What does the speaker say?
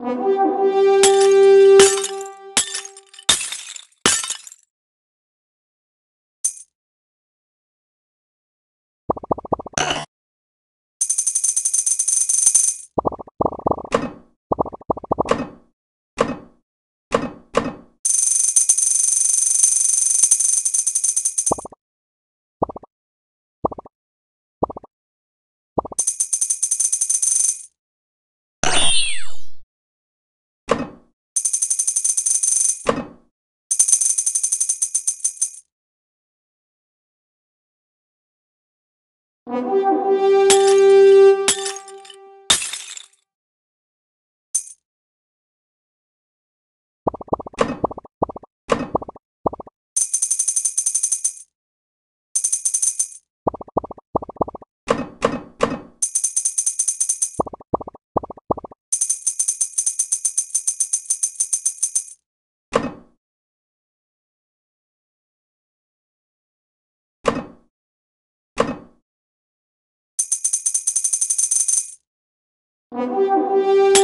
Thank Música